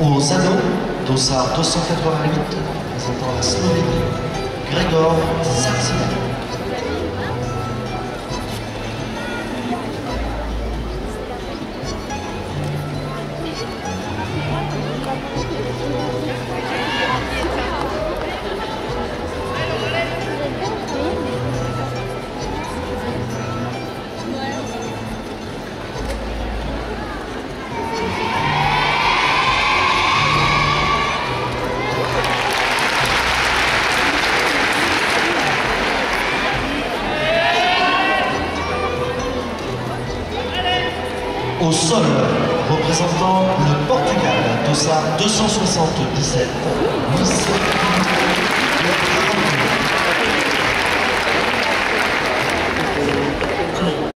Au Zano, dans sa 288, présentant la Slovénie, Grégor Saxina. Au sol, représentant le Portugal, dossard 277, Miss